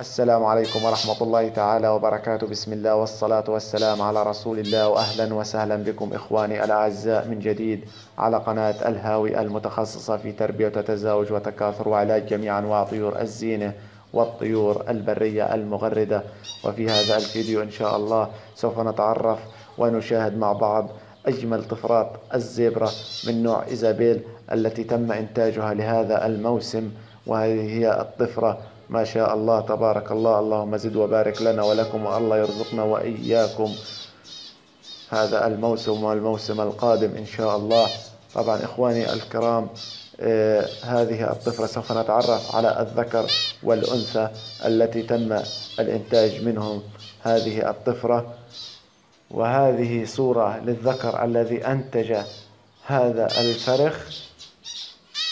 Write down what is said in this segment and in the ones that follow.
السلام عليكم ورحمة الله تعالى وبركاته. بسم الله والصلاة والسلام على رسول الله. وأهلا وسهلا بكم إخواني الأعزاء من جديد على قناة الهاوي المتخصصة في تربية وتزاوج وتكاثر وعلاج جميع أنواع طيور الزينة والطيور البرية المغردة. وفي هذا الفيديو إن شاء الله سوف نتعرف ونشاهد مع بعض أجمل طفرات الزبرة من نوع إيزابيل التي تم إنتاجها لهذا الموسم وهذه هي الطفرة. ما شاء الله تبارك الله. اللهم زد وبارك لنا ولكم والله يرزقنا وإياكم. هذا الموسم والموسم القادم إن شاء الله. طبعا إخواني الكرام آه هذه الطفرة سوف نتعرف على الذكر والأنثى التي تم الإنتاج منهم. هذه الطفرة وهذه صورة للذكر الذي أنتج هذا الفرخ.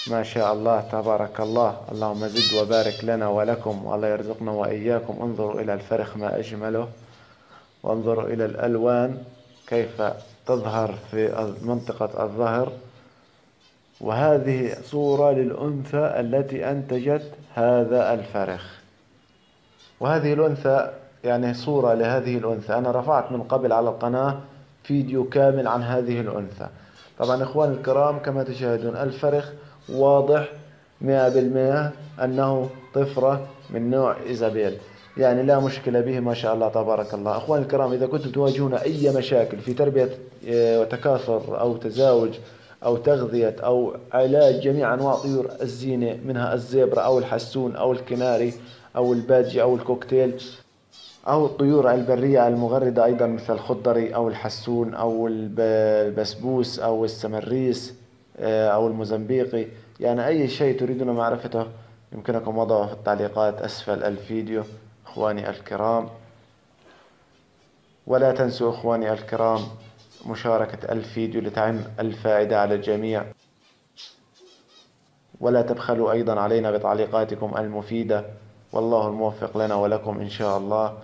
ما شاء الله تبارك الله. اللهم زد وبارك لنا ولكم والله يرزقنا وإياكم. انظروا إلى الفرخ ما أجمله وانظروا إلى الألوان كيف تظهر في منطقة الظهر. وهذه صورة للأنثى التي أنتجت هذا الفرخ. وهذه الأنثى يعني صورة لهذه الأنثى. أنا رفعت من قبل على القناة فيديو كامل عن هذه الأنثى. طبعا إخواني الكرام كما تشاهدون الفرخ واضح مئة بالمئة أنه طفرة من نوع إيزابيل. يعني لا مشكلة به ما شاء الله تبارك الله. أخواني الكرام إذا كنتم تواجهون أي مشاكل في تربية آه، وتكاثر أو تزاوج أو تغذية أو علاج جميع أنواع طيور الزينة منها الزبرة أو الحسون أو الكناري أو البادجي أو الكوكتيل أو الطيور البرية المغردة أيضا مثل الخضري أو الحسون أو البسبوس أو السمريس. أو الموزمبيقي. يعني أي شيء تريدون معرفته يمكنكم وضعه في التعليقات. أسفل الفيديو إخواني الكرام. ولا تنسوا إخواني الكرام مشاركة الفيديو لتعم الفائدة على الجميع. ولا تبخلوا أيضا علينا بتعليقاتكم المفيدة. والله الموفق لنا ولكم إن شاء الله.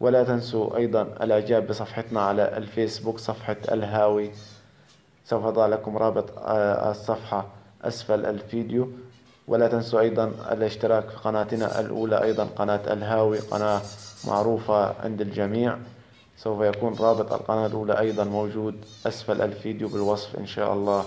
ولا تنسوا أيضا الإعجاب بصفحتنا على الفيسبوك صفحة الهاوي. سوف أضع لكم رابط آه، الصفحة أسفل الفيديو. ولا تنسوا أيضا الاشتراك في قناتنا الأولى أيضا قناة الهاوي قناة معروفة عند الجميع. سوف يكون رابط القناة الأولى أيضا موجود. أسفل الفيديو بالوصف إن شاء الله.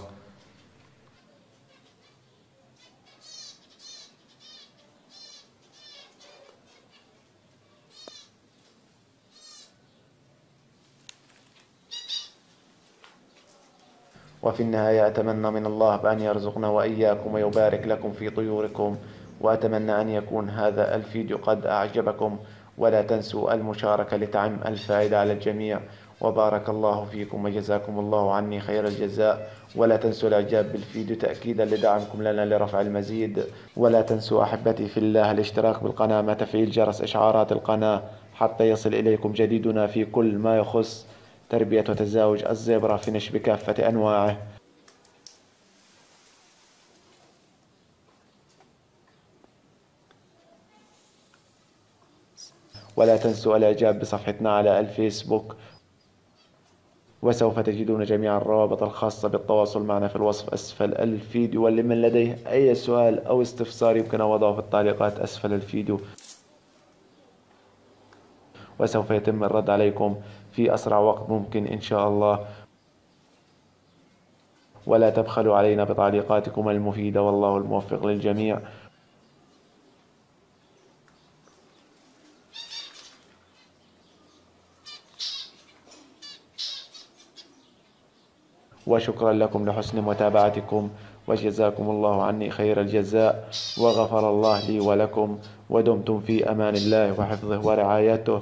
وفي النهاية أتمنى من الله بأن يرزقنا وإياكم ويبارك لكم في طيوركم وأتمنى أن يكون هذا الفيديو قد أعجبكم. ولا تنسوا المشاركة لتعم الفائدة على الجميع. وبارك الله فيكم وجزاكم الله عني خير الجزاء. ولا تنسوا الإعجاب بالفيديو تأكيدا لدعمكم لنا لرفع المزيد. ولا تنسوا أحبتي في الله الاشتراك بالقناة مع تفعيل جرس إشعارات القناة حتى يصل إليكم جديدنا في كل ما يخص تربية وتزاوج الزبرة فينش بكافة أنواعه. ولا تنسوا الإعجاب بصفحتنا على الفيسبوك. وسوف تجدون جميع الروابط الخاصة بالتواصل معنا في الوصف أسفل الفيديو. واللي من لديه أي سؤال أو استفسار يمكن وضعه في التعليقات أسفل الفيديو. وسوف يتم الرد عليكم في أسرع وقت ممكن إن شاء الله. ولا تبخلوا علينا بتعليقاتكم المفيدة والله الموفق للجميع. وشكرا لكم لحسن متابعتكم وجزاكم الله عني خير الجزاء وغفر الله لي ولكم ودمتم في أمان الله وحفظه ورعايته.